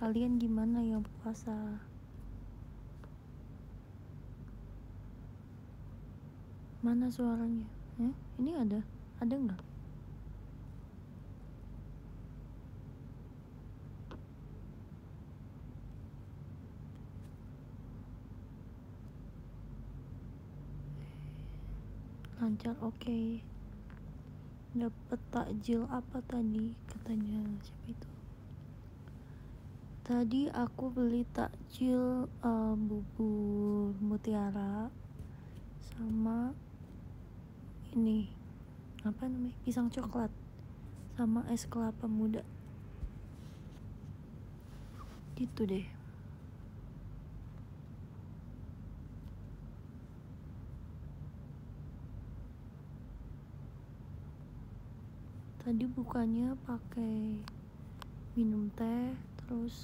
kalian gimana yang puasa? Mana suaranya? Eh ini ada? Ada nggak? Lancar oke. Okay. dapet takjil apa tadi? Katanya siapa itu tadi aku beli takjil uh, bubur mutiara sama ini apa namanya pisang coklat sama es kelapa muda. Gitu deh. Tadi bukanya pakai minum teh terus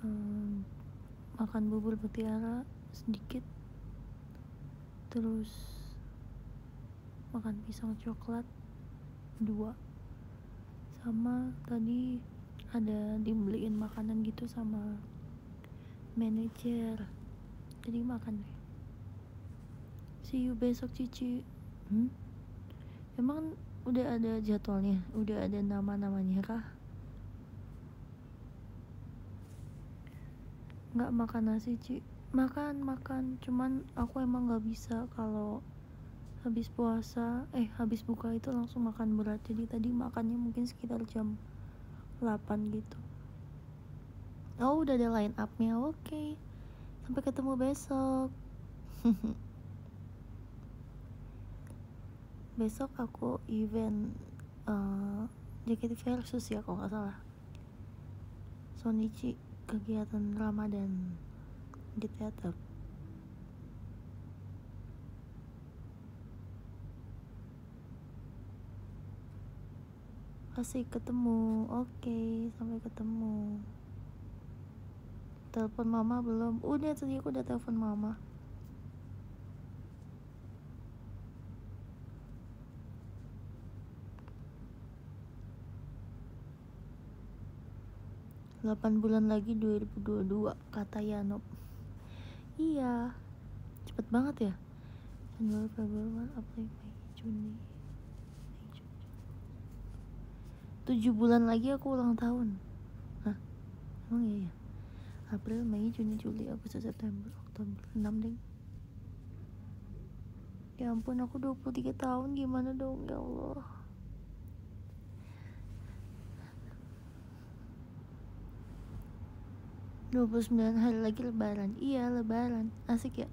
um, makan bubur mutiara sedikit terus makan pisang coklat dua sama tadi ada dibeliin makanan gitu sama manajer jadi makan deh see you besok cici hmm? Emang udah ada jadwalnya? Udah ada nama-namanya kah? Nggak makan nasi, Ci. Makan, makan. Cuman aku emang nggak bisa kalau habis puasa, eh habis buka itu langsung makan berat. Jadi tadi makannya mungkin sekitar jam 8 gitu. Oh, udah ada line up-nya. Oke. Okay. Sampai ketemu besok. besok aku event uh, JKT versus ya kalau nggak salah Sonichi kegiatan Ramadan di teater. Asik ketemu Oke sampai ketemu. Telepon mama belum? Udah tadi aku udah telepon mama 8 bulan lagi 2022 kata Yanop iya. Cepet banget ya? Januari Februari April Mei Juni 7 bulan lagi aku ulang tahun. Hah? emang iya ya? April Mei Juni Juli Agustus September Oktober. 6 deh. Ya ampun aku 23 tahun. Gimana dong? Ya Allah 29 hari lagi lebaran. Iya lebaran. Asik ya?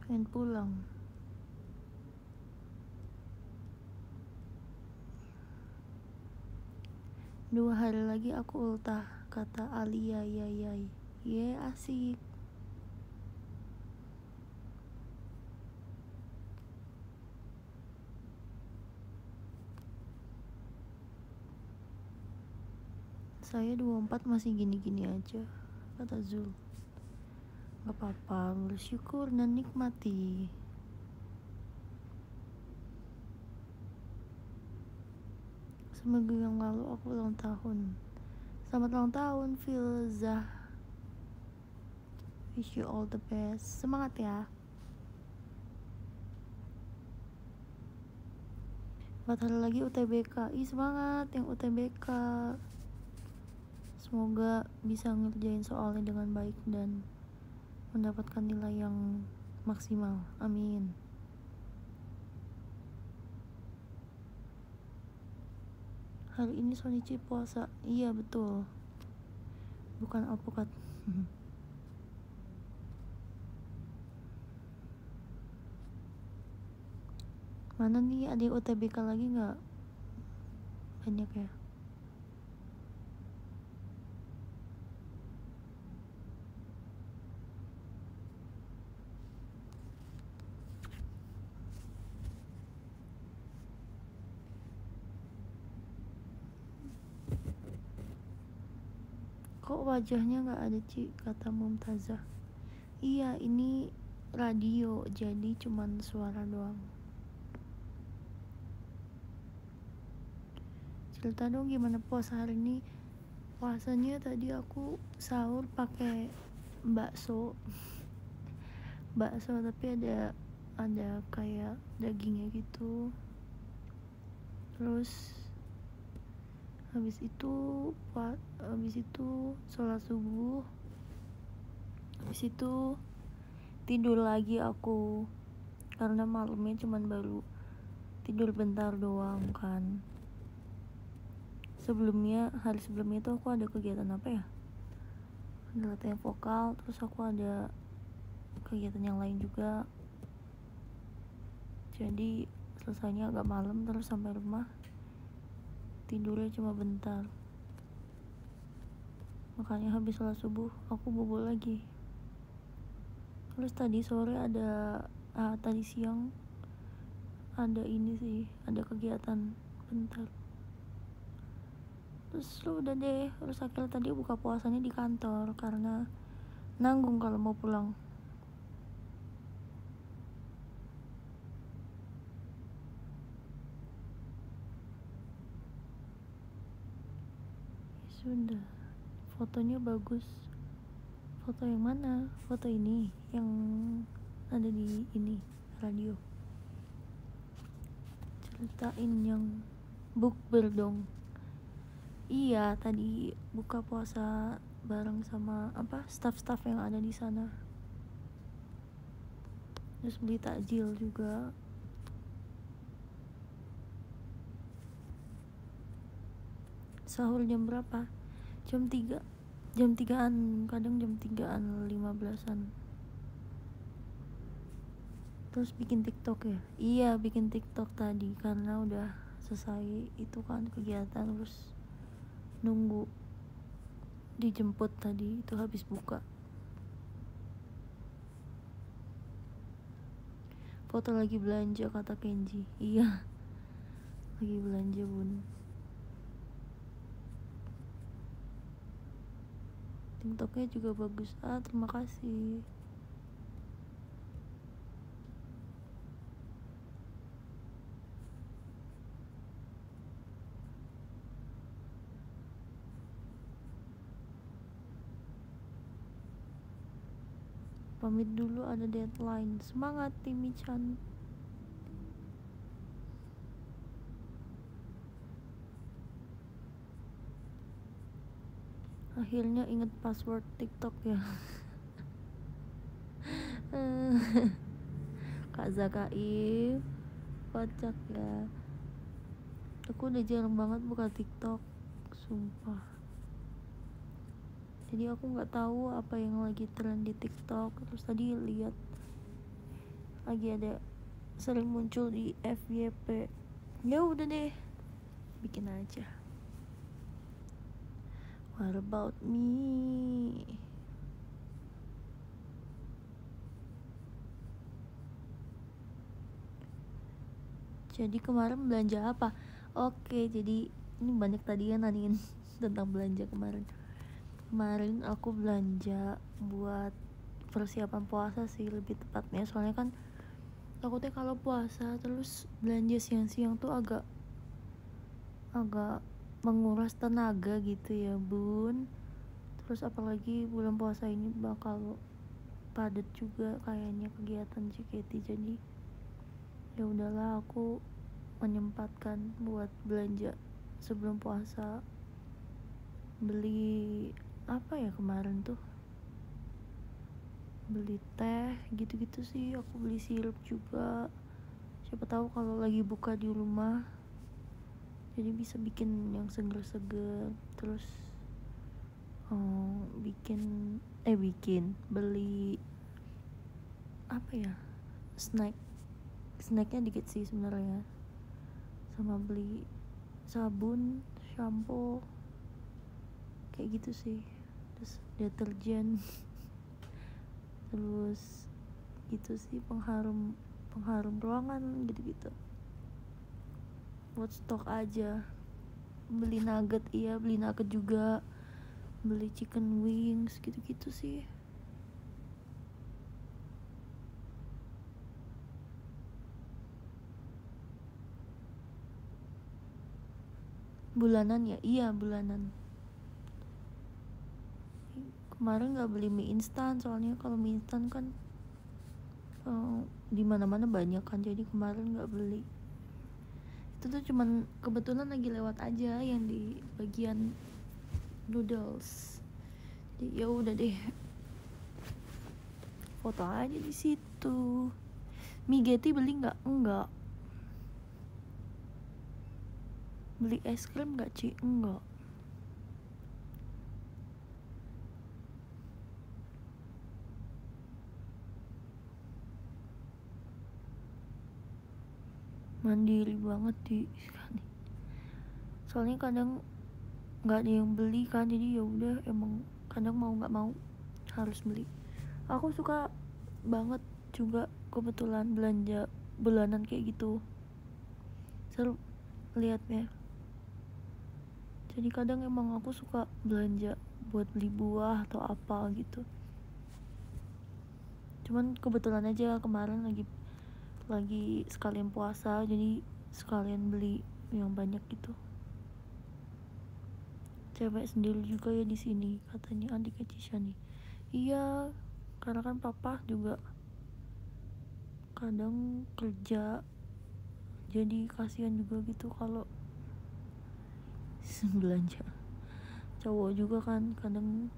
Pengen pulang. Dua hari lagi aku ultah kata Alia ya ya ye asik saya 24 masih gini-gini aja kata Zul. Gak apa-apa bersyukur dan nikmati. Seminggu yang lalu aku ulang tahun. Selamat ulang tahun Filza. Wish you all the best. Semangat ya. Empat hari lagi UTBK Ih semangat yang UTBK Semoga bisa ngerjain soalnya dengan baik dan mendapatkan nilai yang maksimal. Amin. Hari ini Sonichi puasa. Iya, betul. Bukan alpukat. Mana nih ada UTBK lagi nggak? Banyak ya. Wajahnya nggak ada Ci kata Mumtazah. Iya ini radio jadi cuman suara doang. Cerita dong gimana puasa hari ini. Puasanya tadi aku sahur pakai bakso. Bakso tapi ada ada kayak dagingnya gitu. Terus habis itu habis itu sholat subuh. Habis itu tidur lagi aku. Karena malamnya cuman baru tidur bentar doang kan. Sebelumnya hari sebelumnya itu aku ada kegiatan apa ya? Ada latihan vokal terus aku ada kegiatan yang lain juga. Jadi selesainya agak malam terus sampai rumah tidurnya cuma bentar. Makanya habis sholat subuh aku bobo lagi. Terus tadi sore ada ah, tadi siang ada ini sih ada kegiatan bentar. Terus lu udah deh terus akhirnya tadi buka puasanya di kantor karena nanggung kalau mau pulang sudah. Fotonya bagus. Foto yang mana? Foto ini yang ada di ini radio. Ceritain yang bukber dong. Iya tadi buka puasa bareng sama apa staff-staff yang ada di sana. Terus beli takjil juga sahur jam berapa? Jam 3 jam 3an kadang jam 3an 15an terus bikin tiktok ya? Iya bikin tiktok tadi karena udah selesai itu kan kegiatan terus nunggu dijemput tadi itu habis buka. Foto lagi belanja kata Kenji. Iya. Lagi belanja bun tiktoknya juga bagus. Ah terima kasih. Pamit dulu ada deadline. Semangat Timi Chan akhirnya inget password TikTok ya. Kak Zakaib kocak ya. Aku udah jarang banget buka TikTok sumpah. Jadi aku nggak tahu apa yang lagi tren di TikTok. Terus tadi lihat lagi ada sering muncul di FYP ya udah deh bikin aja what about me? Jadi kemarin belanja apa? Oke jadi ini banyak tadi yang nanyain tentang belanja kemarin. Kemarin aku belanja buat persiapan puasa sih lebih tepatnya. Soalnya kan takutnya kalau puasa terus belanja siang-siang tuh agak agak menguras tenaga gitu ya bun. Terus apalagi bulan puasa ini bakal padat juga kayaknya kegiatan JKT jadi ya udahlah aku menyempatkan buat belanja sebelum puasa. Beli apa ya kemarin tuh? Beli teh gitu-gitu sih. Aku beli sirup juga. Siapa tahu kalau lagi buka di rumah jadi bisa bikin yang seger-seger terus um, bikin eh bikin beli apa ya snack snacknya dikit sih sebenarnya. Sama beli sabun shampoo kayak gitu sih. Terus deterjen terus gitu sih pengharum pengharum ruangan gitu-gitu buat stok aja. Beli nugget iya beli nugget juga. Beli chicken wings gitu-gitu sih. Bulanan ya? Iya bulanan. Kemarin nggak beli mie instan soalnya kalau mie instan kan uh, di mana mana banyak kan. Jadi kemarin nggak beli itu tuh cuman kebetulan lagi lewat aja yang di bagian noodles. Ya udah deh. Foto aja di situ. Mie getty beli nggak? Enggak beli es krim nggak Ci? Enggak mandiri banget di. Soalnya kadang nggak ada yang beli kan jadi ya udah emang kadang mau nggak mau harus beli. Aku suka banget juga kebetulan belanja bulanan kayak gitu. Seru liatnya. Jadi kadang emang aku suka belanja buat beli buah atau apa gitu. Cuman kebetulan aja kemarin lagi lagi sekalian puasa jadi sekalian beli yang banyak gitu. Cewek sendiri juga ya di sini katanya adik Cisha nih iya karena kan papa juga kadang kerja jadi kasihan juga gitu kalau belanja. Cowok juga kan kadang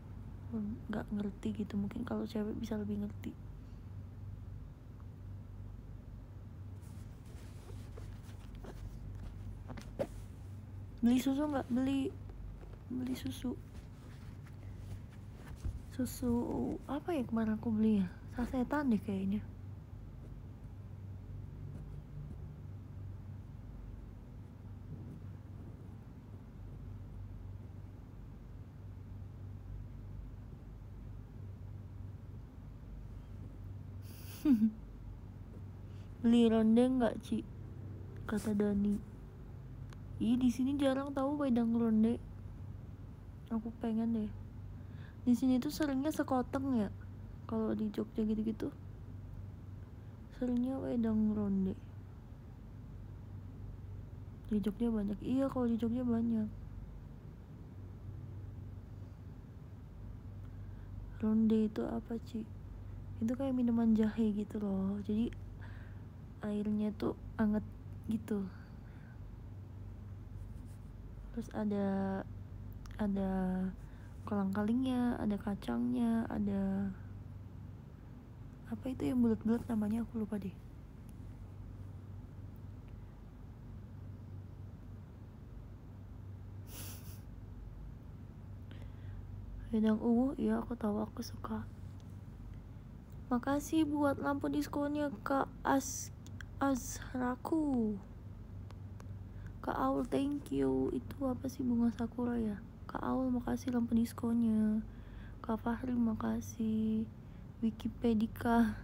nggak ngerti gitu mungkin kalau cewek bisa lebih ngerti beli susu nggak? Beli. Beli susu. Susu apa ya kemarin aku beli ya sasetan deh kayaknya. Beli ronde nggak Ci? Kata Dani Ih di sini jarang tahu wedang ronde. Aku pengen deh. Di sini tuh seringnya sekoteng ya. Kalau di Jogja gitu-gitu. Seringnya wedang ronde. Di Jogja banyak. Iya kalau di Jogja banyak. Ronde itu apa sih? Itu kayak minuman jahe gitu loh. Jadi airnya tuh anget gitu terus ada ada kolang kalingnya ada kacangnya ada apa itu yang bulat-bulat namanya aku lupa deh Wedang uwu, ya aku tahu aku suka. Makasih buat lampu diskonnya Kak As Azraku. Kak Aul thank you. Itu apa sih bunga sakura ya? Kak Aul makasih lampu diskonnya Kak Fahri makasih. Wikipedia.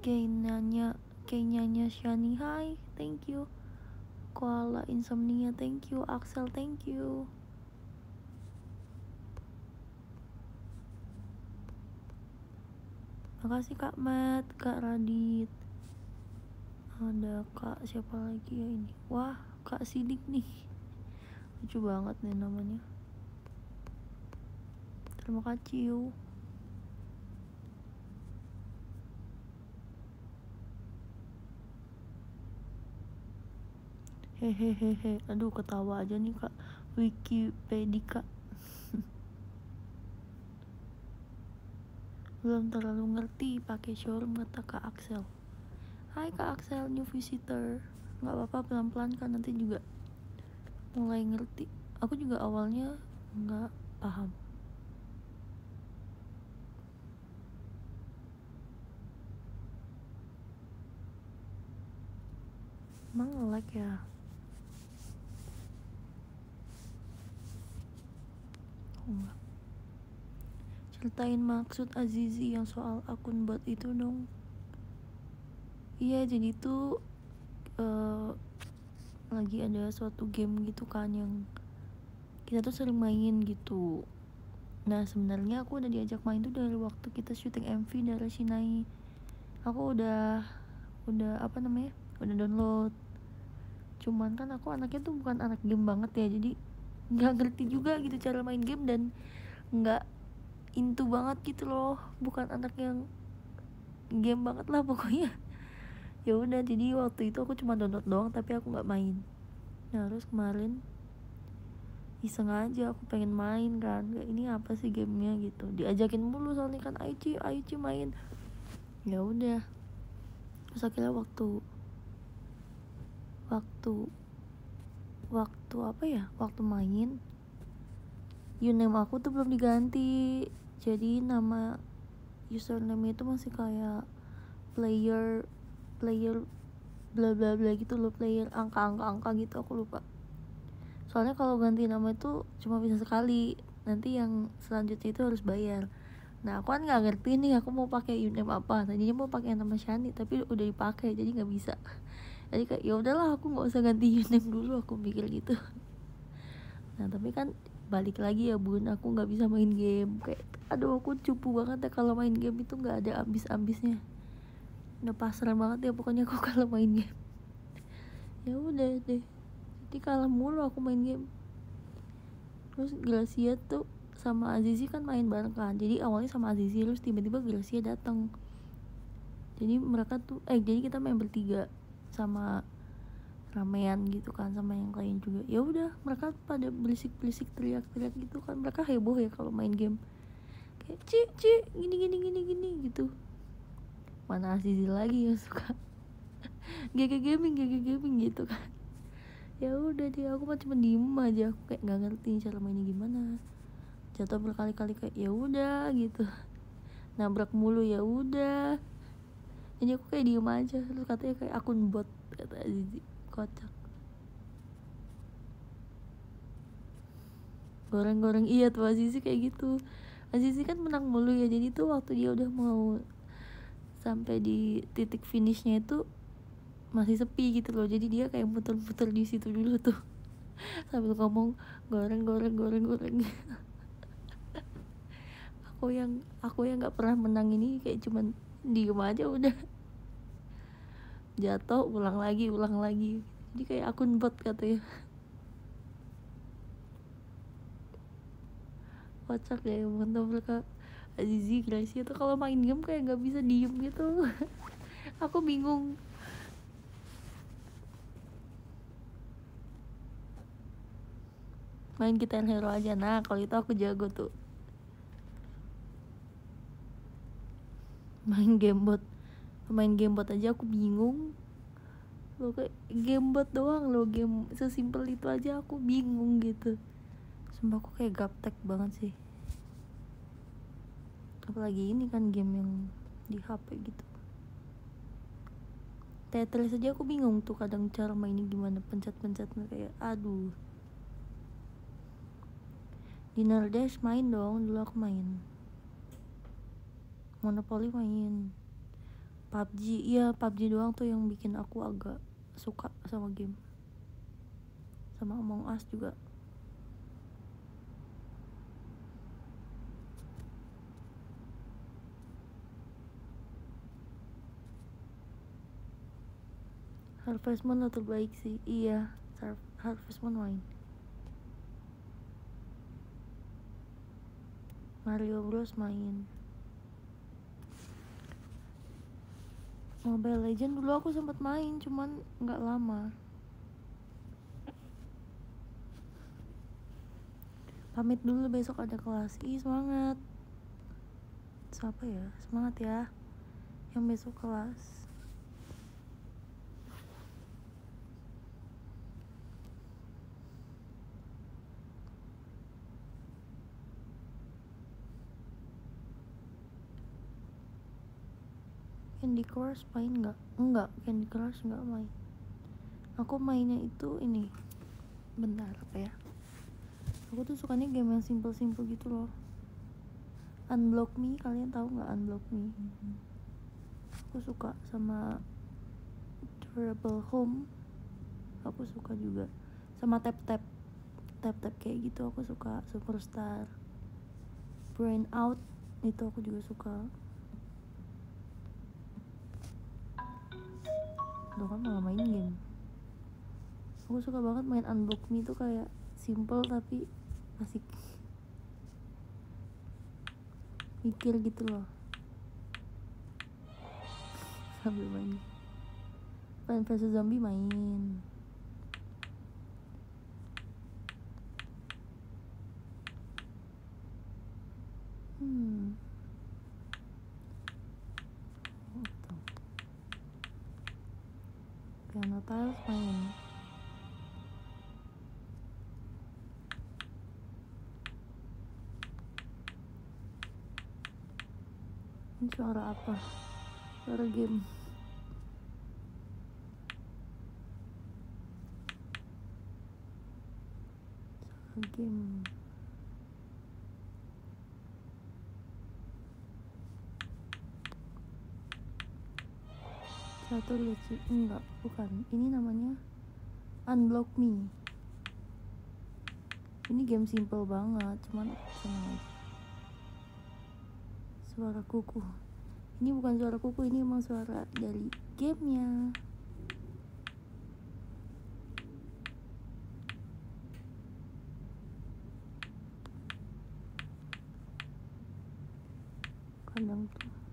Kenyanya Kenyanya Shani Hai thank you. Koala Insomnia thank you. Axel thank you. Makasih Kak Matt, Kak Radit ada kak siapa lagi ya ini? Wah kak sidik nih. Lucu banget nih namanya. Terima kasih hehehehe. Aduh ketawa aja nih kak. Wikipedia. Belum terlalu ngerti pakai showroom kata kak Axel Hai Kak Axel, new visitor. Gak apa-apa pelan-pelan kan nanti juga mulai ngerti. Aku juga awalnya gak paham. Emang nge-like ya? Oh enggak Ceritain maksud Azizi yang soal akun bot itu dong iya jadi tuh uh, lagi ada suatu game gitu kan yang kita tuh sering main gitu. Nah sebenarnya aku udah diajak main tuh dari waktu kita syuting MV dari Sinai. Aku udah udah apa namanya udah download. Cuman kan aku anaknya tuh bukan anak game banget ya jadi nggak ngerti juga gitu cara main game dan nggak into banget gitu loh. Bukan anak yang game banget lah pokoknya ya udah jadi waktu itu aku cuma download doang tapi aku nggak main. Nah terus kemarin iseng aja aku pengen main kan. Ini apa sih gamenya? gitu. Diajakin mulu soalnya kan Aici Aici main. Ya udah. Terus akhirnya waktu waktu waktu apa ya? Waktu main username aku tuh belum diganti. Jadi nama username itu masih kayak player player bla bla bla gitu loh player angka angka angka gitu aku lupa. Soalnya kalau ganti nama itu cuma bisa sekali nanti yang selanjutnya itu harus bayar. Nah aku kan nggak ngerti nih aku mau pakai username apa? Tadinya mau pakai nama Shani tapi udah dipakai jadi nggak bisa. Jadi kayak ya udahlah aku nggak usah ganti username dulu aku pikir gitu. Nah tapi kan balik lagi ya bun aku nggak bisa main game. Kayak aduh aku cupu banget ya kalau main game itu nggak ada ambis-ambisnya udah pasrah banget ya pokoknya aku kalau main game. Ya udah deh. Jadi kalah mulu aku main game. Terus Gracia tuh sama Azizi kan main bareng kan. Jadi awalnya sama Azizi terus tiba-tiba Gracia datang jadi mereka tuh eh jadi kita main bertiga sama ramean gitu kan sama yang lain juga. Ya udah mereka pada berisik-berisik teriak-teriak gitu kan. Mereka heboh ya kalau main game. Kayak ci ci gini gini mana Azizi lagi yang suka GG gaming GG gaming gitu kan. Ya udah dia aku mah cuma diem aja. Aku kayak nggak ngerti cara mainnya gimana. Jatuh berkali-kali kayak ya udah gitu. Nabrak mulu ya udah. Jadi aku kayak diem aja. Terus katanya kayak akun bot kata Azizi. Kocak. Goreng-goreng. Iya tuh Azizi kayak gitu. Azizi kan menang mulu ya. Jadi tuh waktu dia udah mau sampai di titik finishnya itu masih sepi gitu loh. Jadi dia kayak muter-muter di situ dulu tuh. Sambil ngomong goreng goreng goreng goreng. Aku yang aku yang nggak pernah menang ini kayak cuman diem aja udah. Jatuh ulang lagi ulang lagi. Jadi kayak akun bot katanya. Kocak ya mantap mereka Azizi Gracia tuh kalau main game kayak nggak bisa diem gitu. Aku bingung. Main kita hero aja. Nah kalau itu aku jago tuh. Main gamebot main gamebot aja aku bingung. Lo kayak gamebot doang lo game sesimpel itu aja aku bingung gitu. Sumpah aku kayak gaptek banget sih apalagi ini kan game yang di HP gitu. Tetris aja aku bingung tuh kadang cara mainnya gimana pencet-pencetnya kayak aduh. Dinner Dash main dong dulu aku main. Monopoly main. PUBG iya PUBG doang tuh yang bikin aku agak suka sama game. Sama Among Us juga Harvest Moon terbaik sih. Iya Harvest Moon main. Mario Bros main. Mobile Legend dulu aku sempat main cuman nggak lama. Pamit dulu besok ada kelas. Ih semangat. Siapa ya? Semangat ya. Yang besok kelas Candy Crush main nggak? Enggak, Candy Crush nggak main. Aku mainnya itu ini. Bentar apa ya? Aku tuh sukanya game yang simple-simple gitu loh. Unblock Me, kalian tahu nggak Unblock Me? Aku suka sama Durable Home. Aku suka juga sama Tap Tap. Tap Tap kayak gitu aku suka Superstar. Brain Out itu aku juga suka. Tuh kan malah main game. Aku suka banget main unblock me tuh kayak simple tapi asik. Mikir gitu loh. Sambil main. Plan vs Zombie main. Hmm Gitu. Piano tiles main ini suara apa? Suara game. Suara game satu sih enggak bukan. Ini namanya unblock me. Ini game simple banget cuman seneng aja. Suara kuku. Ini bukan suara kuku ini emang suara dari gamenya. Kandang tuh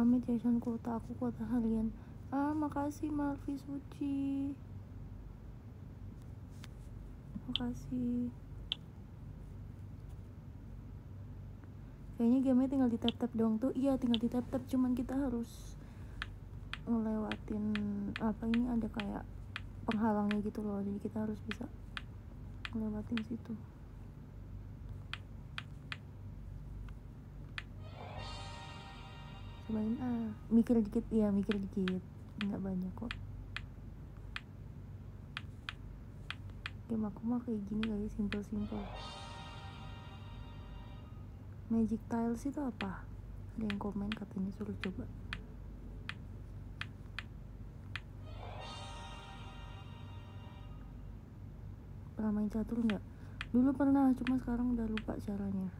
pamit Jason kuota aku kuota harian ah makasih Marvi Suci. Makasih. Kayaknya gamenya tinggal di tap tap doang tuh. Iya tinggal di tap tap cuman kita harus ngelewatin apa ini ada kayak penghalangnya gitu loh. Jadi kita harus bisa ngelewatin situ cobain ah mikir dikit ya mikir dikit. Nggak banyak kok. Game aku mah kayak gini kali simple simple magic tiles itu apa? Ada yang komen katanya suruh coba. Pernah main catur nggak? Dulu pernah cuma sekarang udah lupa caranya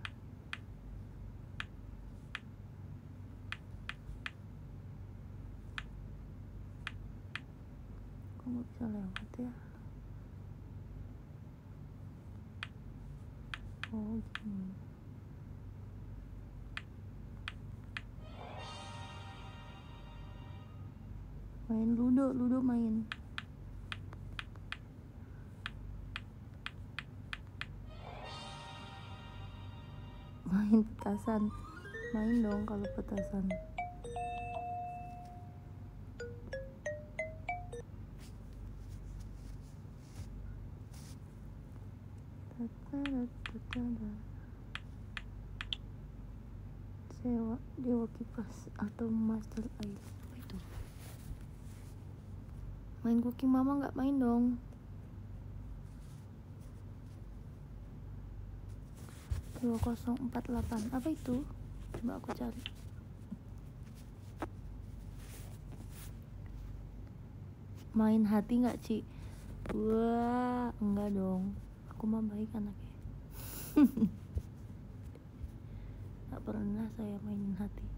kok bisa lewat ya. Oh main ludo ludo main. Main petasan. Main dong kalau petasan kipas atau master air apa itu? Main cooking mama nggak main dong. dua empat delapan. Apa itu? Coba aku cari. Main hati nggak Ci? Wah enggak dong. Aku mah baik anaknya. Nggak pernah saya mainin hati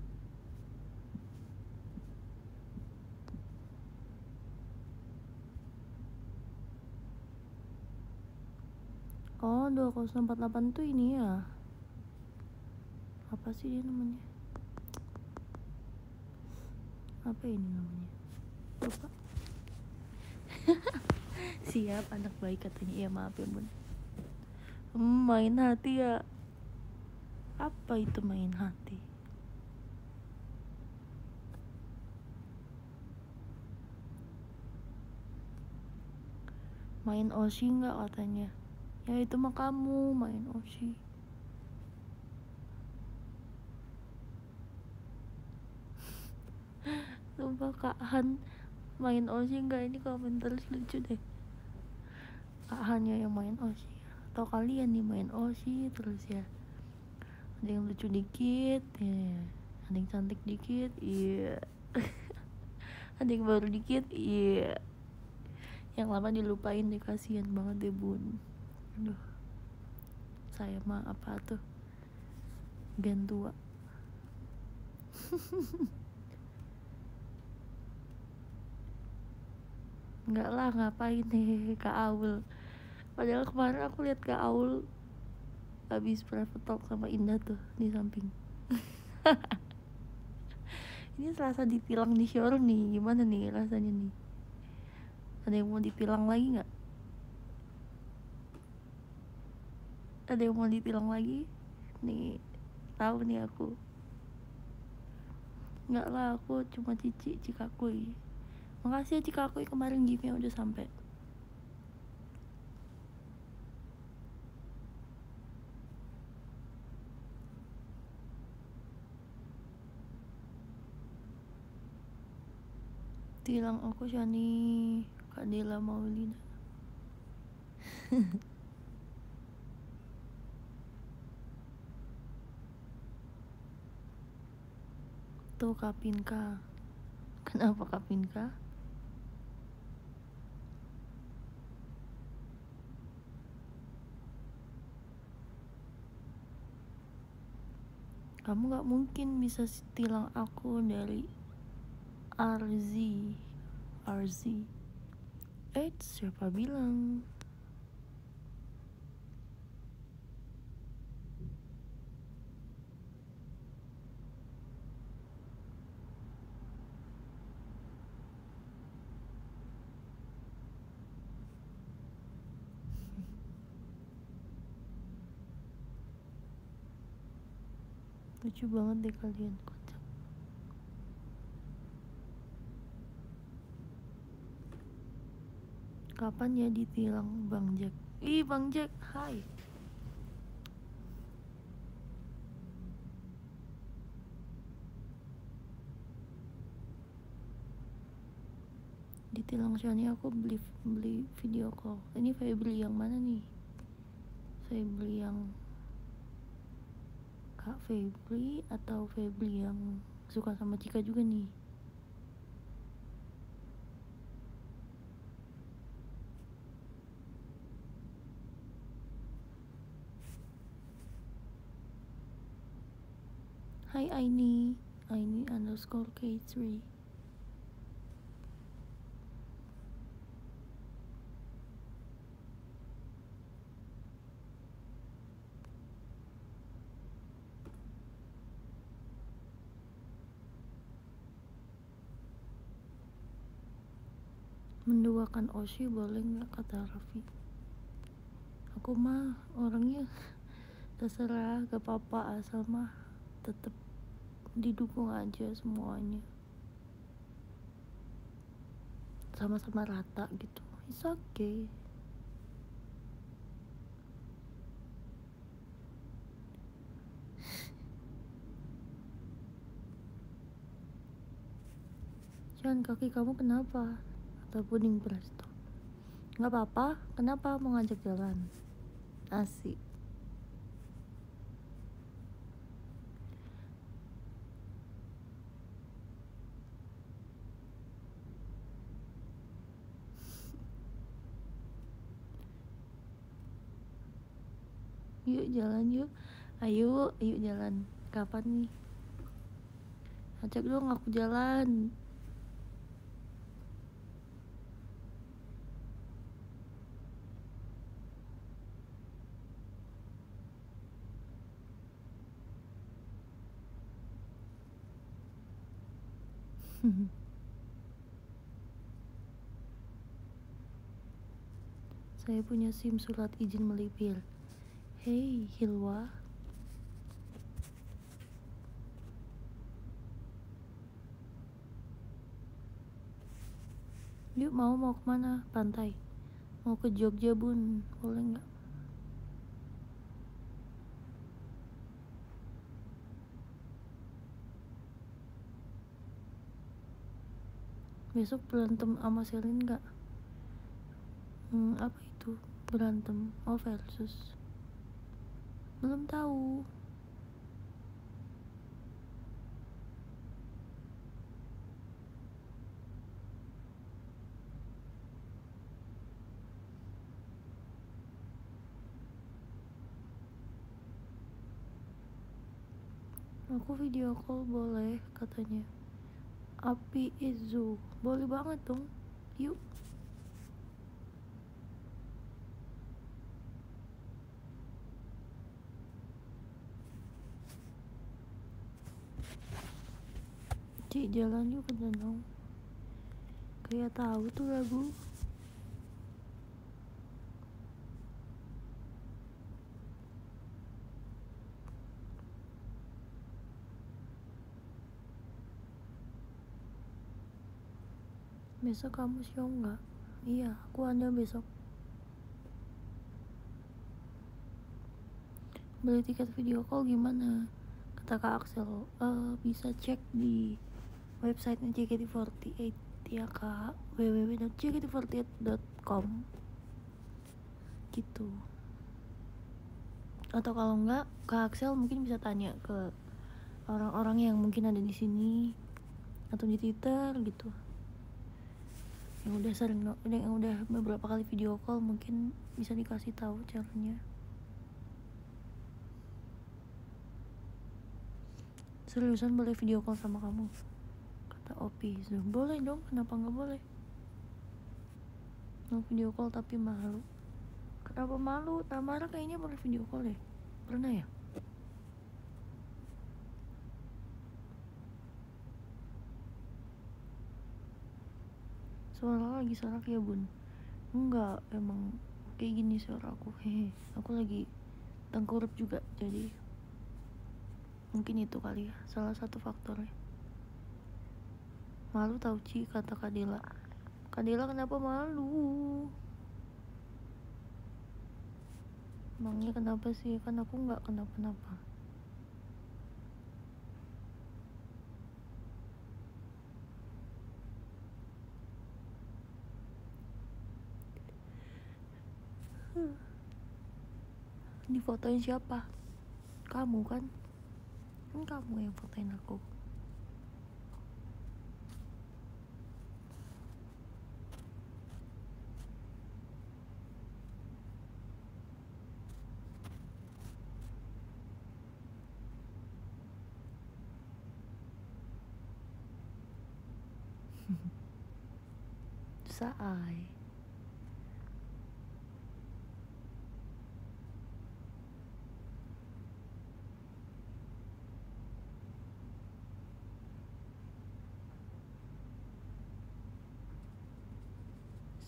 Oh 2048 tuh ini ya? Apa sih dia namanya? Apa ini namanya? Lupa. Siap anak baik katanya. Iya maaf ya bun. Hmm, Main hati ya. Apa itu main hati? Main Oshi nggak katanya Ya itu mah kamu main Oshi Sumpah Kak Han main Oshi nggak? Ini komentar lucu deh. Kak Han ya yang main Oshi Atau kalian nih main Oshi terus ya. Ada yang lucu dikit ya. Ada yang cantik dikit Iya. Ada yang baru dikit Iya. Yang lama dilupain deh kasihan banget deh bun Aduh. Saya mah apa tuh? Gen tua Enggak lah ngapain nih Kak Aul? Padahal kemarin aku lihat Kak Aul Habis private talk sama Indah tuh Di samping. Ini serasa ditilang di showroom nih Gimana nih rasanya nih? Ada yang mau ditilang lagi nggak? Ada yang mau ditilang lagi? Nih Tahu nih aku. Enggak lah aku cuma cici cikakui. Makasih ya cikakui kemarin gifnya udah sampai. Tilang aku Shani. Kak Dela Maulida Tuh Kapinka Kenapa Kapinka? Kamu gak mungkin bisa tilang aku dari RZ RZ Eh siapa bilang? Lucu banget deh kalian kocak kapan ya ditilang Bang Jack? Ih Bang Jack hai. Ditilang Shani aku beli beli video call. Ini Febri yang mana nih? Febri yang Kak Febri atau Febri yang suka sama Cika juga nih? Hai Aini Aini underscore K3 menduakan Oshi boleh nggak? Kata Raffi. Aku mah orangnya terserah gak apa-apa asal mah tetap didukung aja semuanya. Sama-sama rata gitu. It's okay. Jangan kaki kamu kenapa? Atau puding presto nggak apa-apa kenapa mau ngajak jalan? Asik. Yuk jalan yuk. Ayo yuk jalan. Kapan nih? Ajak dong aku jalan Saya punya SIM surat izin melipir. Hei, Hilwa. Yuk mau mau ke mana? Pantai. Mau ke Jogja bun, boleh nggak? Besok berantem sama Selin nggak? Hmm, apa itu? Berantem. Oh versus. Belum tahu. Aku video call boleh katanya api Izu boleh banget dong. Yuk. Cik jalan yuk ke danau. Kayak tahu tuh lagu Besok kamu show nggak? Iya, aku ada besok. Beli tiket video call gimana? Kata Kak Axel, uh, bisa cek di websitenya JKT48 ya kak www.jkt48.com gitu atau kalau enggak Kak Axel mungkin bisa tanya ke orang-orang yang mungkin ada di sini atau di Twitter gitu yang udah sering yang udah beberapa kali video call mungkin bisa dikasih tahu caranya. Seriusan boleh video call sama kamu? Kata Opi. Boleh dong. Kenapa nggak boleh? Mau video call tapi malu. Kenapa malu? Tamara kayaknya boleh video call deh. Pernah ya suara lagi serak ya bun. Enggak emang kayak gini suara aku. Hehe aku lagi tengkurap juga jadi mungkin itu kali ya salah satu faktornya. Malu tau Ci kata Kadila Kadila kenapa malu? Emangnya kenapa sih? Kan aku nggak kenapa-napa Di fotoin siapa? Kamu kan? Kan kamu yang fotoin aku. Saai.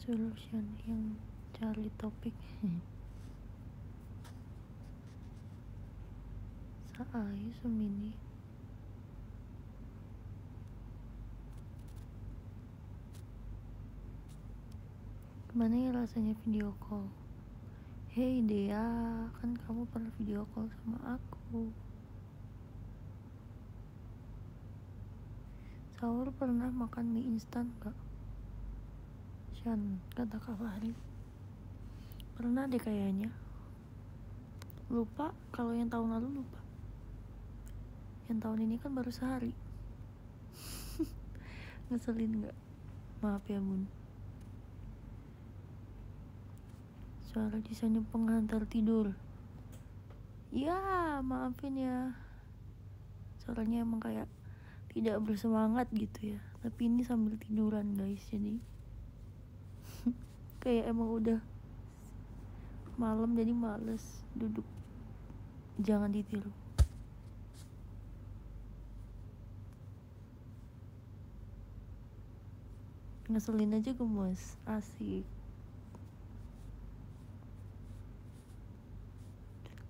Solution yang cari topik. Saai semini. Gimana ya rasanya video call? Hei Dea, kan kamu pernah video call sama aku. Sahur pernah makan mie instan gak? Shan kata Kak Fahri pernah deh kayaknya. Lupa kalau yang tahun lalu lupa. Yang tahun ini kan baru sehari. Ngeselin nggak? Maaf ya bun. Suara desainnya pengantar tidur. Ya maafin ya. Suaranya emang kayak tidak bersemangat gitu ya. Tapi ini sambil tiduran guys jadi kayak emang udah malam jadi males duduk. Jangan ditiru. Ngeselin aja gemes asik.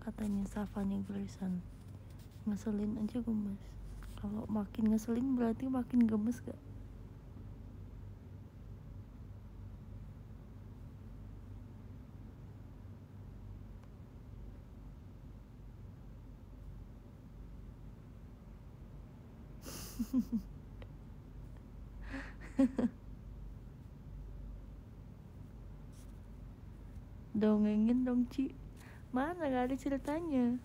Katanya Safani Grayson ngeselin aja gemes. Kalau makin ngeselin berarti makin gemes gak dongengin dong Ci. Mana gak ada ceritanya?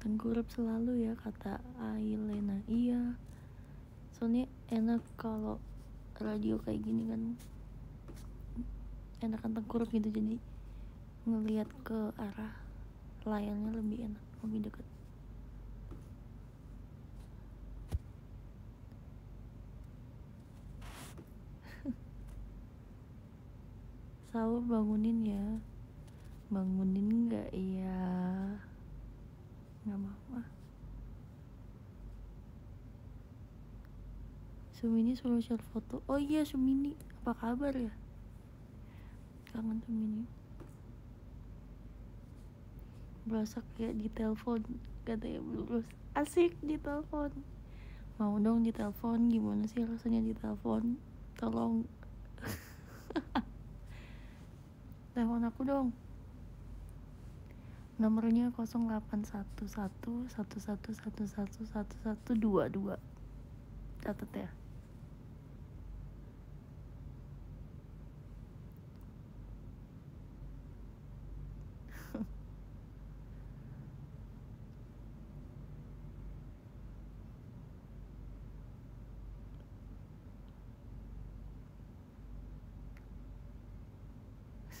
Tengkurap selalu ya kata Ailena. Iya. Soalnya enak kalau radio kayak gini kan. Enakan tengkurap gitu jadi ngelihat ke arah layarnya lebih enak lebih dekat. Sahur bangunin ya. Bangunin nggak? Ya nggak mau ah Sumini suruh share foto. Oh iya Sumini. Apa kabar ya? Kangen Sumini berasa kayak di telepon katanya lulus asik di telepon mau dong di telepon gimana sih rasanya di telepon tolong. Telepon aku dong. Nomornya 081111111122 catat ya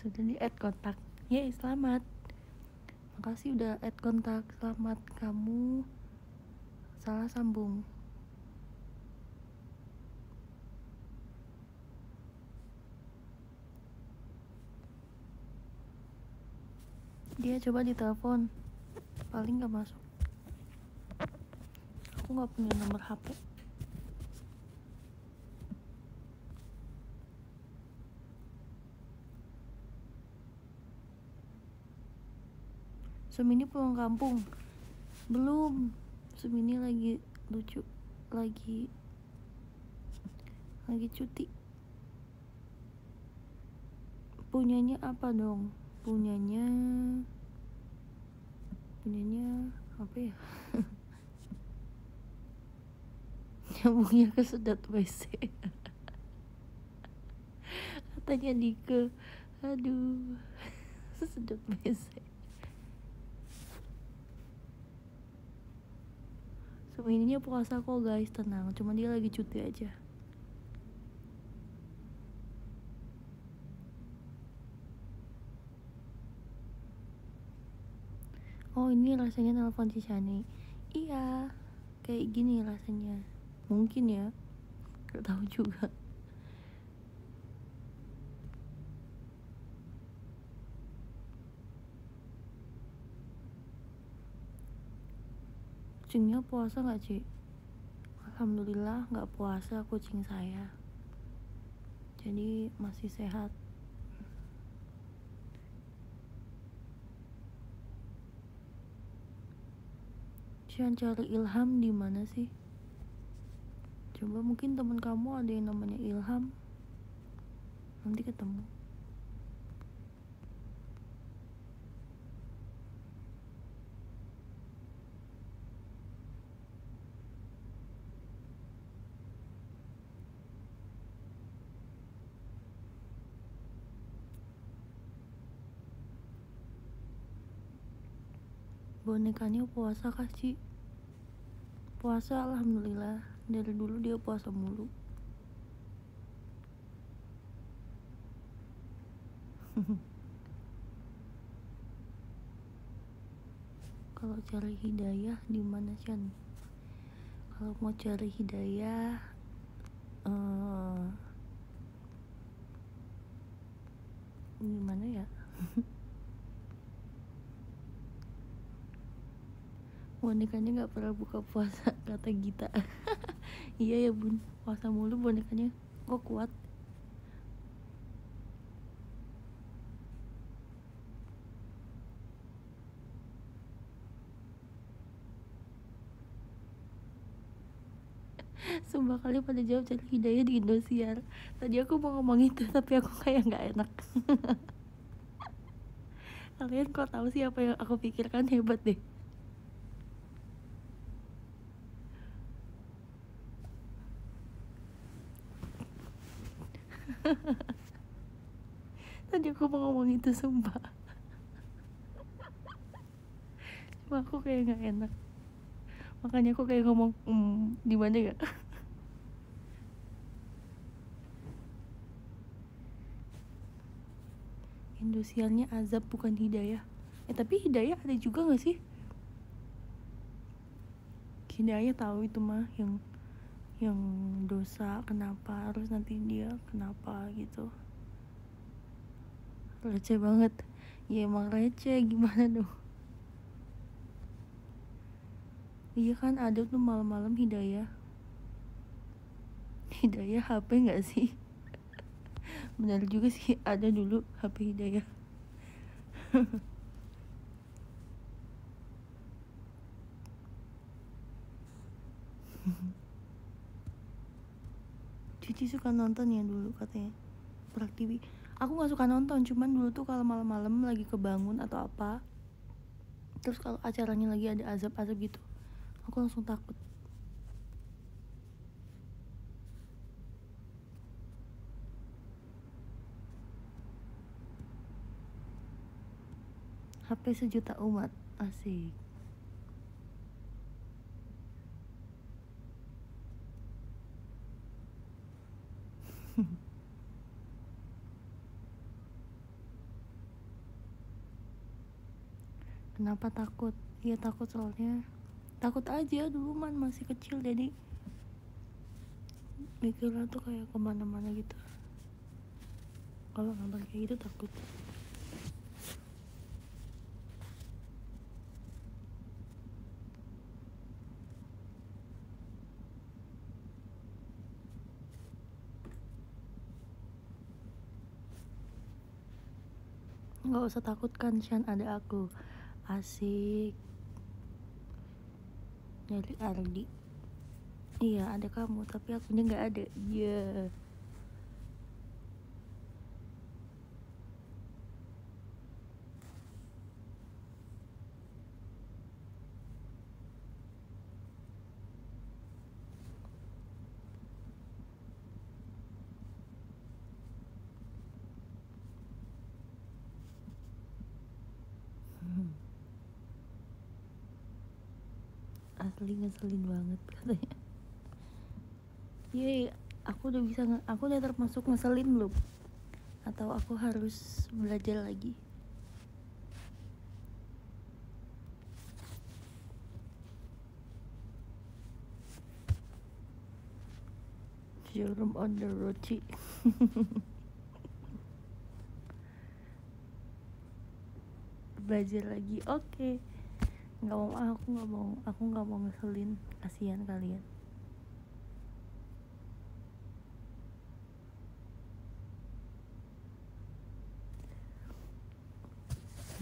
sudah di add kontak. Ya selamat. Makasih udah add kontak. Selamat kamu. Salah sambung. Dia coba ditelepon. Paling gak masuk. Aku gak punya nomor hp Sumini pulang kampung. Belum. Sumini lagi lucu lagi lagi cuti. Punyanya apa dong? Punyanya punyanya apa ya? Nyambungnya ke sedot WC. Katanya Dike. Aduh. Sedot WC ininya puasa kok guys. Tenang cuma dia lagi cuti aja. Oh ini rasanya telepon Cicani iya kayak gini rasanya. Mungkin ya. Gak tahu juga kucingnya puasa nggak Ci? Alhamdulillah nggak puasa kucing saya jadi masih sehat Cian cari ilham di mana sih? Coba mungkin teman kamu ada yang namanya Ilham. Nanti ketemu. Bonekanya puasa kasih puasa alhamdulillah. Dari dulu dia puasa mulu. Kalau cari hidayah di mana Chan? Kalau mau cari hidayah uh, gimana ya bonekanya nggak pernah buka puasa kata Gita. Iya ya bun. Puasa mulu bonekanya. Kok kuat? Sumpah kali pada jawab cari hidayah di Indosiar. Tadi aku mau ngomong itu tapi aku kayak nggak enak. Kalian kok tahu sih apa yang aku pikirkan? Hebat deh tadi itu sumpah. Cuma aku kayak nggak enak. Makanya aku kayak ngomong mm, di mana ya? Indosialnya azab bukan hidayah. Eh tapi hidayah ada juga gak sih? Hidayah tahu itu mah yang yang dosa kenapa harus nanti dia kenapa gitu receh banget. Ya emang receh. Gimana dong? Iya kan ada tuh malam-malam hidayah. Hidayah HP nggak sih? Benar juga sih ada dulu HP hidayah. Cici suka nonton ya dulu katanya Prak TV aku nggak suka nonton cuman dulu tuh kalau malam-malam lagi kebangun atau apa terus kalau acaranya lagi ada azab-azab gitu aku langsung takut. HP sejuta umat asik kenapa takut? Iya takut soalnya. Takut aja dulu man masih kecil jadi mikirnya tuh kayak ke mana-mana gitu. Kalau nonton kayak gitu takut. Nggak usah takut kan Shan ada aku asik. Nyari Ardi iya ada kamu tapi akunya nggak ada. Iya. yeah. Ngeselin banget katanya. Yeay, aku udah bisa aku udah termasuk ngeselin belum? Atau aku harus belajar lagi? Jerome on the roti belajar lagi oke. okay nggak mau aku nggak mau aku nggak mau ngeselin. Kasihan kalian.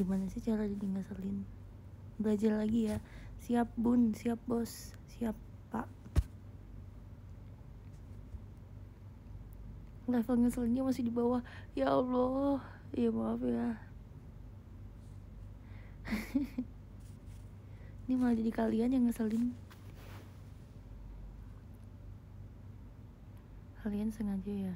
Gimana sih cara jadi ngeselin? Belajar lagi ya. Siap bun. Siap bos. Siap pak. Level ngeselinnya masih di bawah. Ya Allah. Ya maaf ya ini malah jadi kalian yang ngeselin. Kalian sengaja ya?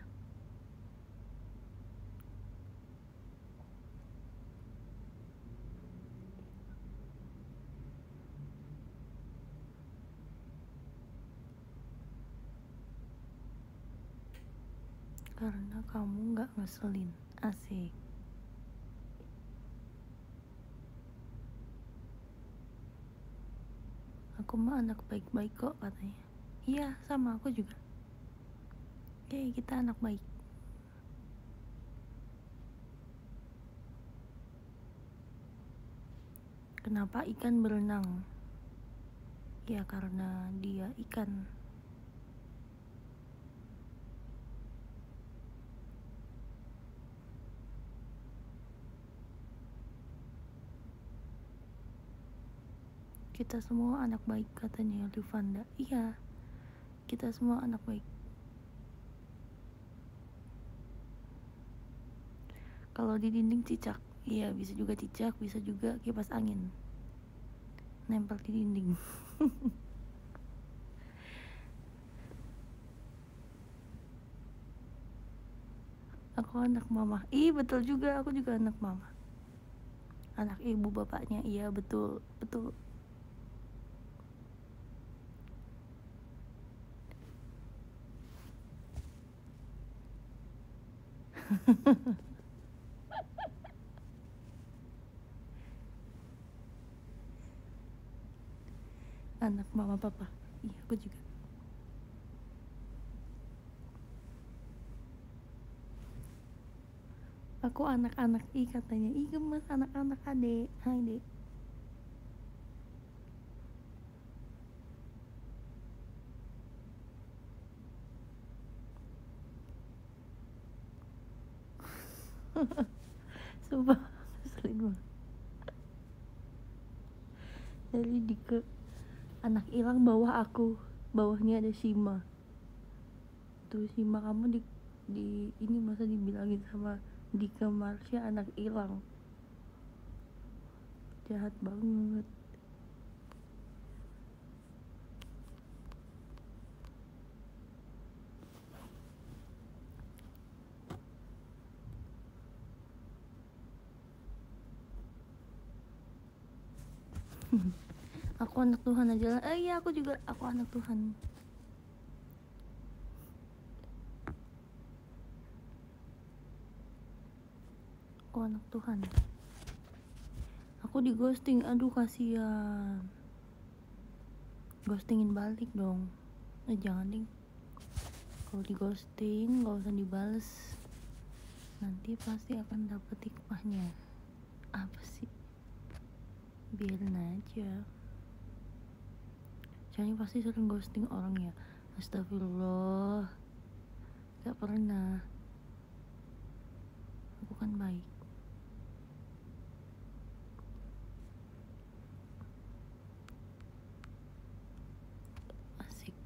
Karena kamu nggak ngeselin. Asik aku mah anak baik-baik kok katanya. Iya sama aku juga. Oke kita anak baik. Kenapa ikan berenang? Ya karena dia ikan kita semua anak baik katanya Livanda iya kita semua anak baik. Kalau di dinding cicak. Iya bisa juga cicak bisa juga kipas angin. Nempel di dinding. Aku anak mama. Ih betul juga. Aku juga anak mama. Anak ibu bapaknya. Iya betul. Betul anak mama papa. Iya aku juga. Aku anak-anak i katanya. I gemes anak-anak adek hai dek. sumpah sering banget dari Dike anak hilang bawah aku. Bawahnya ada Shima. Tuh Shima kamu di di ini masa dibilangin sama Dika Marsha anak hilang. Jahat banget aku anak Tuhan aja lah. Eh iya aku juga aku anak Tuhan. Aku anak Tuhan. Aku di ghosting. Aduh kasihan. Ghostingin balik dong. Eh jangan ding. Kalau di ghosting gak usah dibales. Nanti pasti akan dapet hikmahnya. Apa sih? Biarin aja Jangan pasti sering ghosting orang ya. Astagfirullah. Gak pernah. Aku kan baik. Asik.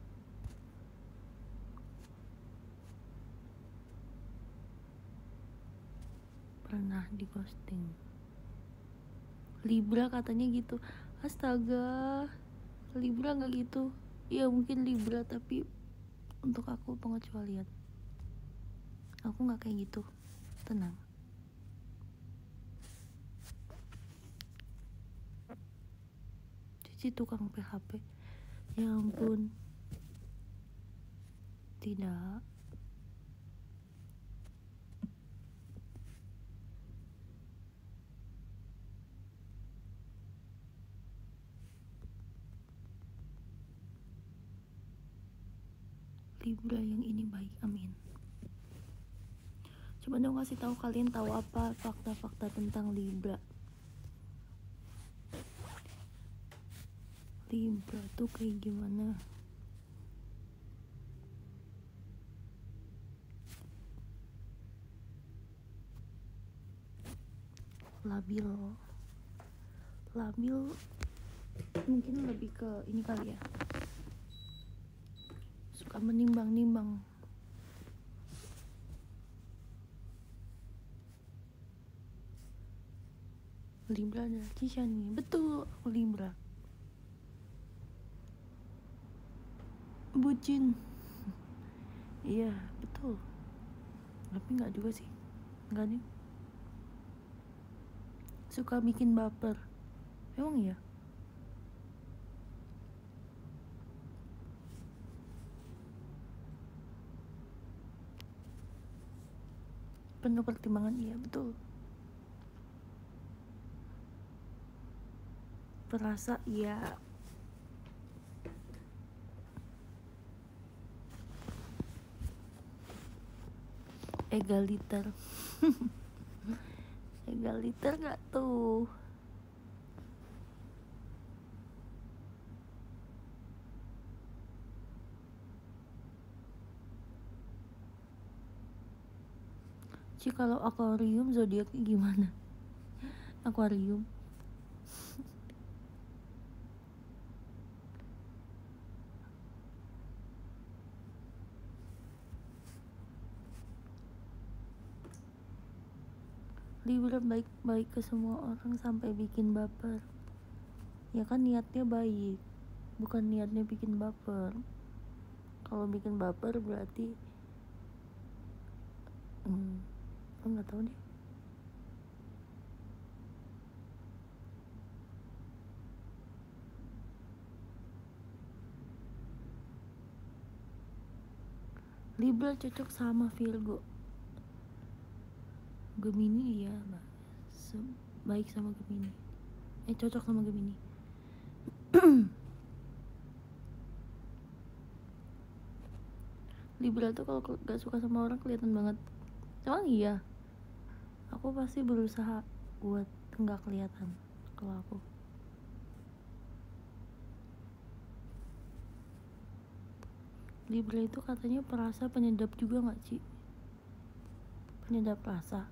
Pernah di ghosting. Libra katanya gitu. Astaga Libra nggak gitu. Ya mungkin Libra tapi untuk aku pengecualian. Aku nggak kayak gitu. Tenang. Cici tukang PHP ya ampun. Tidak Libra yang ini baik amin. Coba dong kasih tahu kalian tahu apa fakta-fakta tentang Libra. Libra tuh kayak gimana? Labil. Labil mungkin lebih ke ini kali ya menimbang-nimbang. Libra adalah Cisha nih. Betul aku Libra. Bucin iya betul. Tapi nggak juga sih. Nggak nih. Suka bikin baper. Emang iya penuh pertimbangan iya betul. Perasa iya. Egaliter. Egaliter gak tuh Ci kalau akuarium zodiaknya gimana? Akuarium. Libra baik-baik ke semua orang sampai bikin baper. Ya kan niatnya baik, bukan niatnya bikin baper. Kalau bikin baper berarti hmm, aku nggak tahu deh. Libra cocok sama Virgo. Gemini ya baik sama Gemini. Eh cocok sama Gemini. Libra tuh kalau gak suka sama orang kelihatan banget. Emang iya aku pasti berusaha buat nggak kelihatan kalau aku Libra itu katanya perasa penyedap juga nggak Ci? Penyedap rasa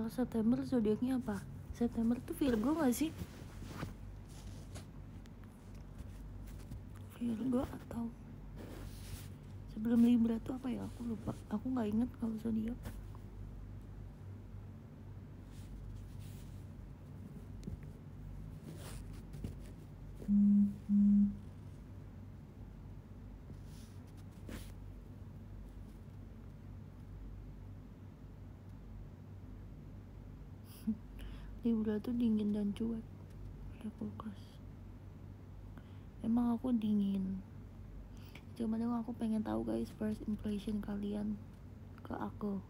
kalau September zodiaknya apa? September tuh Virgo gak sih? Virgo atau sebelum Libra tuh apa ya? Aku lupa. Aku nggak inget kalau zodiak Libra tuh dingin dan cuek. Kayak kulkas. Emang aku dingin. Cuman aku pengen tahu guys first impression kalian ke aku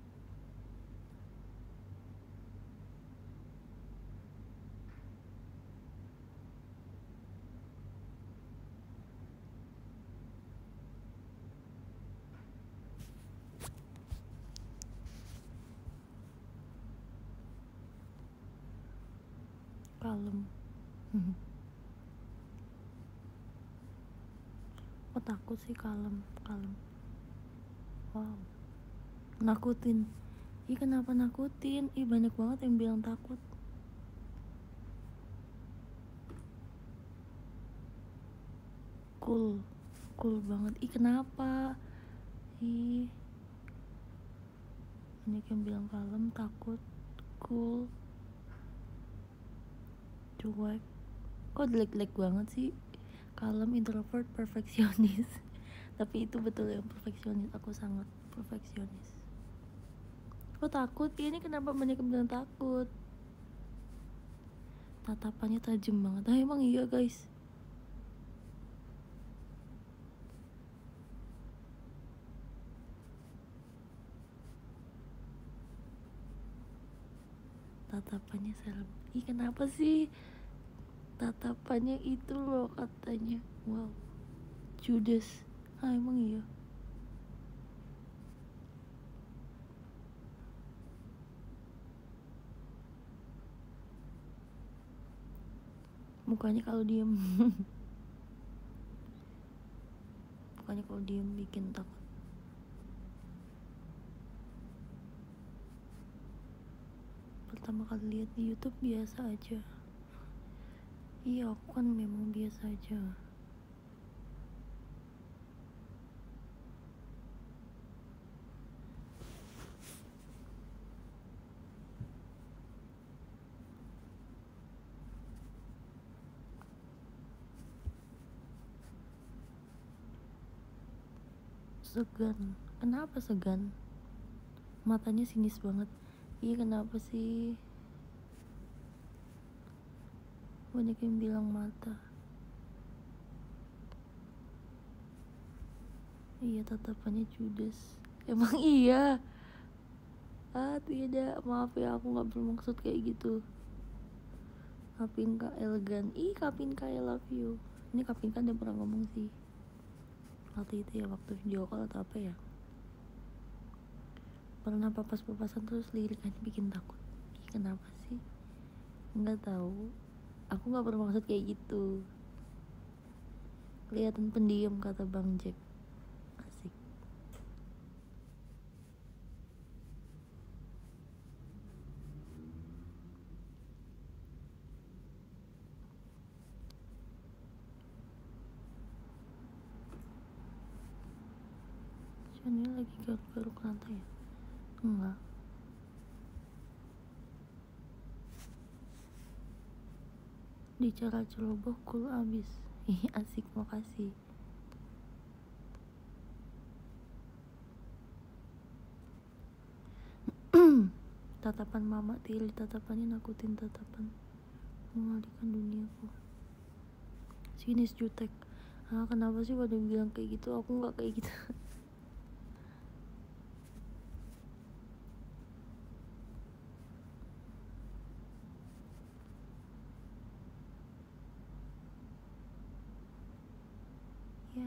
kalem aku takut sih kalem kalem. Wow. Nakutin. Ih kenapa nakutin? Ih banyak banget yang bilang takut. Cool. Cool banget. Ih kenapa? Ih. Banyak yang bilang kalem takut. Cool. Cuek. Kok jelek-jelek banget sih? Kalem introvert perfeksionis tapi itu betul yang perfeksionis. Aku sangat perfeksionis. Kok takut ini kenapa banyak yang takut? Tatapannya tajam banget. Ah emang iya guys. Tatapannya serem. Ih kenapa sih? Tatapannya itu loh katanya. Wow. Judas ah emang iya. Mukanya kalau diem. Mukanya kalau diem bikin takut. Pertama kali lihat di YouTube biasa aja. Iya aku kan memang biasa aja segan. Kenapa segan? Matanya sinis banget. Iya kenapa sih? Banyak yang bilang mata. Iya tatapannya judes. Emang iya? Ah tidak. Maaf ya aku nggak bermaksud kayak gitu. Kapinka elegan. Ih Kapinka I love you. Ini Kapinka dia pernah ngomong sih waktu itu ya waktu video call atau apa ya. Pernah papas-papasan terus lirik aja bikin takut. Kenapa sih? Nggak tahu. Aku nggak bermaksud kayak gitu. Kelihatan pendiam kata bang Jack asik Ini lagi garuk-garuk lantai ya? Enggak Di cara ceroboh cool abis. Ih asik makasih. Tatapan mama tiri Tatapannya nakutin tatapan Mengalihkan duniaku. Sinis jutek. Ah kenapa sih pada bilang kayak gitu? Aku nggak kayak gitu ya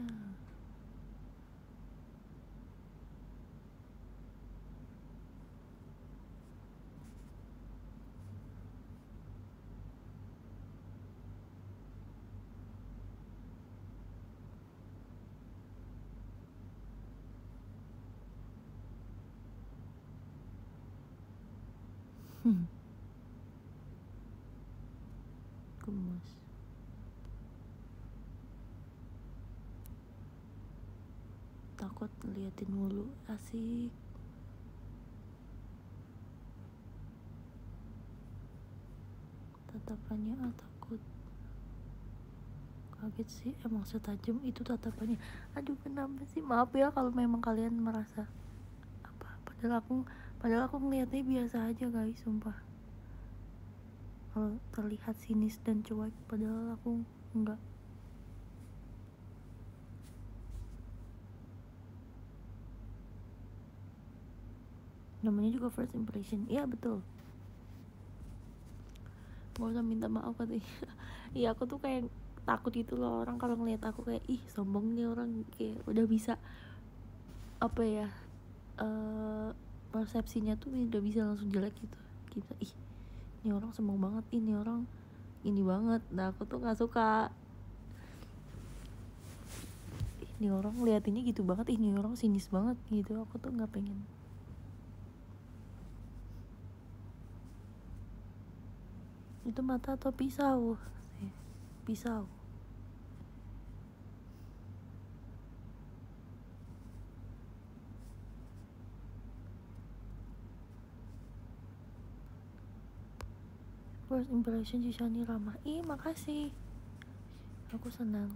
hmm. gemes ngeliatin mulu. Asik. Tatapannya ah takut. Kaget sih emang setajam itu tatapannya. Aduh kenapa sih? Maaf ya kalau memang kalian merasa apa padahal aku padahal aku ngeliatnya biasa aja guys sumpah. Kalau terlihat sinis dan cuek padahal aku enggak namanya juga first impression. Iya betul. Gak usah minta maaf katanya iya aku tuh kayak takut itu loh. Orang kalau ngeliat aku kayak ih sombong nih orang. Kayak udah bisa apa ya uh, persepsinya tuh udah bisa langsung jelek gitu. Kita ih ini orang sombong banget ini orang ini banget. Nah aku tuh nggak suka. Ini orang liatinnya gitu banget ini orang sinis banget. Gitu. Aku tuh nggak pengen itu mata atau pisau? Pisau. First impression Cisani ramah ih makasih. Aku senang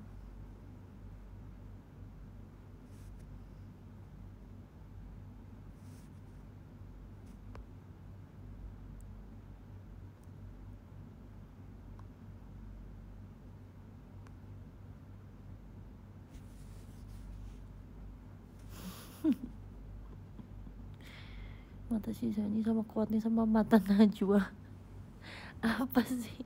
mata si Zani sama kuatnya sama mata Najwa. Apa sih?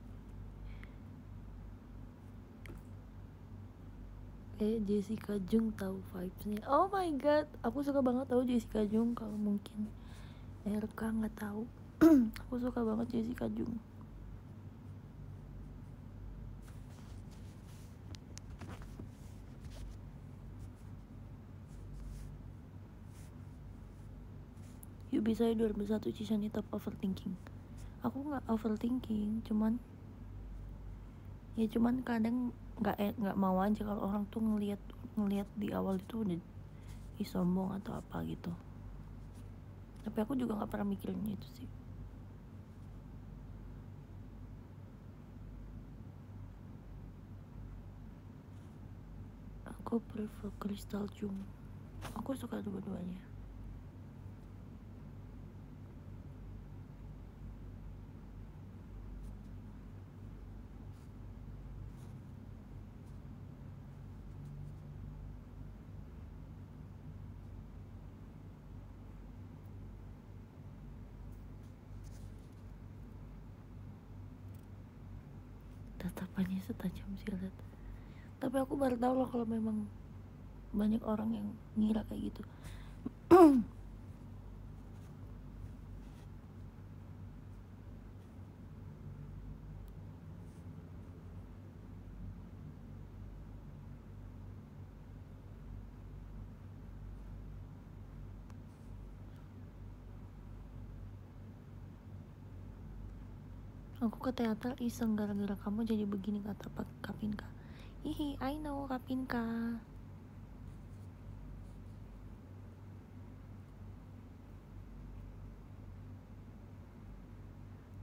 Eh Jessica Jung tahu vibesnya. Oh my god aku suka banget tahu Jessica Jung kalau mungkin. RK nggak tahu. Aku suka banget Jessica Jung yuk bisa 2001 Cisani top overthinking. Aku nggak overthinking cuman ya cuman kadang nggak eh, nggak mau aja kalau orang tuh ngelihat ngelihat di awal itu udah sombong atau apa gitu. Tapi aku juga nggak pernah mikirin itu sih. Aku prefer crystal jung aku suka dua-duanya tatapannya setajam silat tapi aku baru tahu loh kalau memang banyak orang yang ngira kayak gitu. Aku ke teater iseng gara-gara kamu jadi begini kata Pak Kapinka hihi I know Kapinka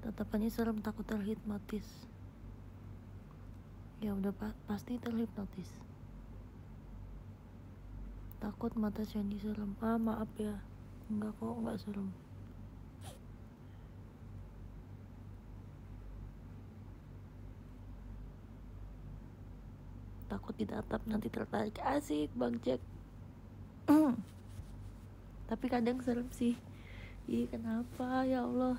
tatapannya serem takut terhipnotis. Ya udah pa pasti terhipnotis. Takut mata Sandy serem. Ah maaf ya. Enggak kok enggak serem takut ditatap nanti tertarik. Asik bang Jack. Tapi kadang serem sih. Ih kenapa? Ya Allah.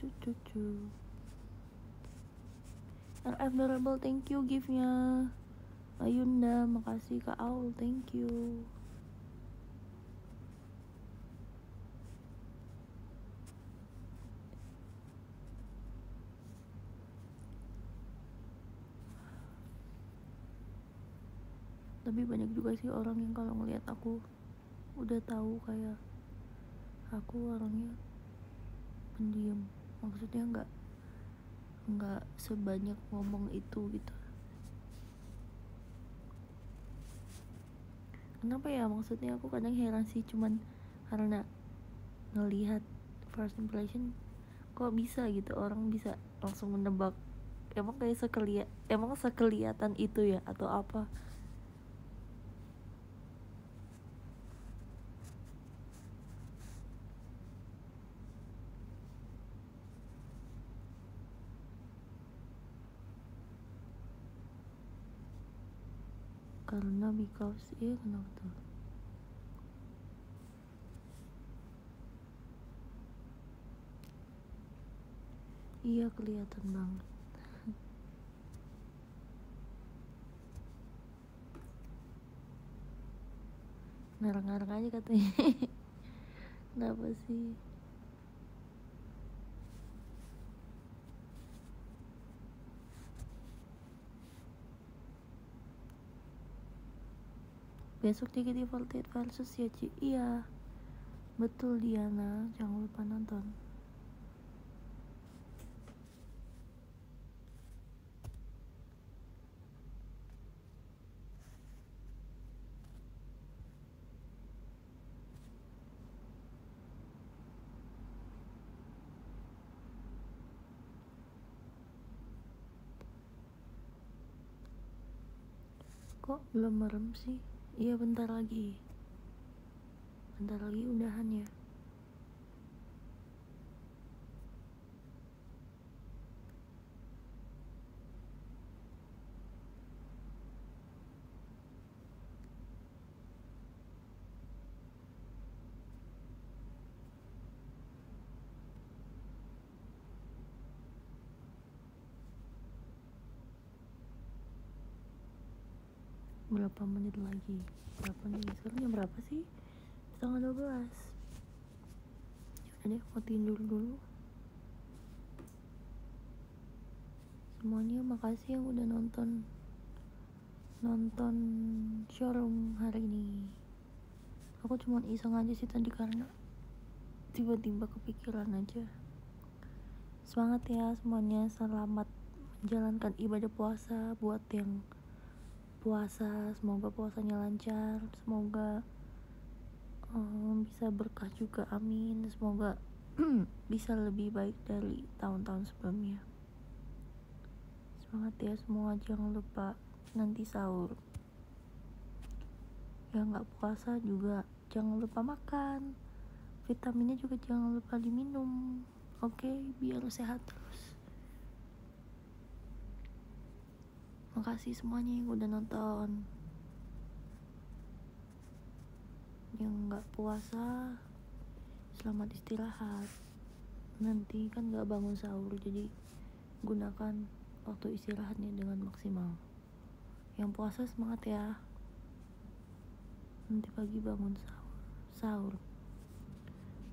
Cucu RF Durable thank you giftnya. Ayunda makasih Kak Aul thank you tapi banyak juga sih orang yang kalau ngelihat aku udah tahu kayak aku orangnya pendiam. Maksudnya nggak nggak sebanyak ngomong itu gitu. Kenapa ya? Maksudnya aku kadang heran sih cuman karena ngelihat first impression kok bisa gitu? Orang bisa langsung menebak. Emang kayak sekeliat emang sekeliatan itu ya? Atau apa karena because iya tuh? Iya kelihatan banget. Ngarang-ngarang aja katanya. Kenapa sih besok JKT Voltage versus ya Ci. Iya. Betul Diana. Jangan lupa nonton. Kok belum merem sih iya bentar lagi. Bentar lagi udahan ya berapa menit lagi? Berapa nih sekarang jam berapa sih? Setengah 12 yaudah deh mau tidur dulu. Semuanya makasih yang udah nonton nonton showroom hari ini. Aku cuma iseng aja sih tadi karena tiba-tiba kepikiran aja. Semangat ya semuanya selamat menjalankan ibadah puasa buat yang puasa semoga puasanya lancar semoga um, bisa berkah juga amin. Semoga bisa lebih baik dari tahun-tahun sebelumnya. Semangat ya semua jangan lupa nanti sahur. Yang nggak puasa juga jangan lupa makan. Vitaminnya juga jangan lupa diminum oke? Okay? biar sehat terus makasih semuanya yang udah nonton. Yang nggak puasa selamat istirahat. Nanti kan nggak bangun sahur jadi gunakan waktu istirahatnya dengan maksimal. Yang puasa semangat ya. Nanti pagi bangun sahur sahur.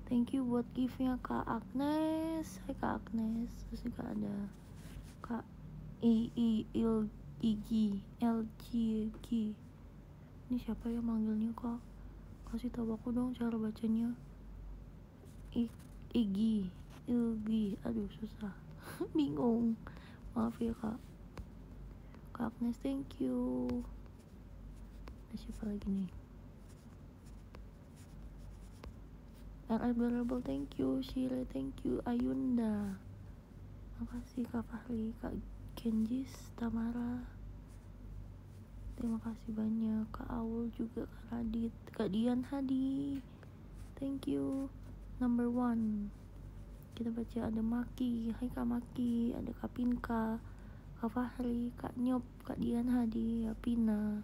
Thank you buat giftnya kak Agnes. Hai kak Agnes. Terus juga ada kak I I Il Igi LG ini siapa ya manggilnya? Kok kasih tahu aku dong cara bacanya. I, Igi aduh susah. Bingung. Maaf ya kak. Kak Agnes thank you. Ada siapa lagi nih? RI Adorable thank you. Shire thank you. Ayunda. Makasih kak Fahri. Kak Kenjis Tamara. Terima kasih banyak. Kak Aul juga Kak Radit Kak Dian Hadi. Thank you. Number one. Kita baca ada Maki. Hai Kak Maki. Ada Kak Pinka. Kak Fahri Kak Nyop Kak Dian Hadi Apina.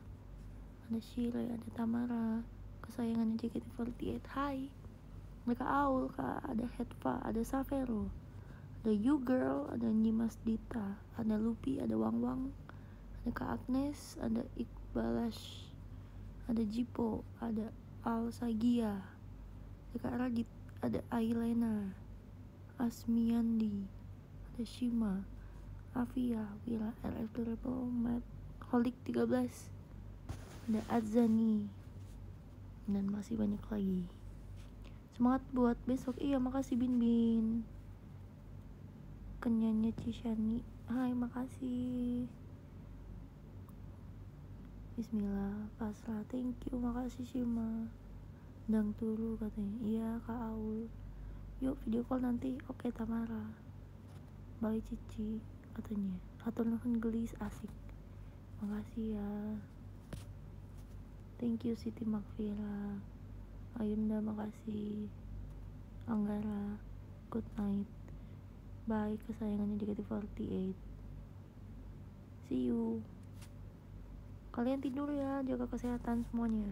Ada Shire ada Tamara. Kesayangannya JKT48 Hai. Kak Aul Kak. Ada Hetva ada Savero ada You Girl ada Nyimas Dita ada Lupi ada Wang Wang ada Kak Agnes ada Iqbalash ada Jipo ada Al Sagia ada Kak Radit ada Ailena Asmiandi ada Shima Afia Wila RF Rebel Matt Holik 13 ada Azani dan masih banyak lagi. Semangat buat besok. Iya makasih Bin Bin kenyanya Cishani. Hai makasih. Bismillah. Pasrah thank you. Makasih Shima. Dang turu katanya. Iya Kak Aul. Yuk video call nanti. Oke Tamara. Bye Cici katanya. Atau nonton gelis asik. Makasih ya. Thank you Siti Makfira. Ayunda makasih. Anggara good night bye kesayangannya JKT48 see you. Kalian tidur ya jaga kesehatan semuanya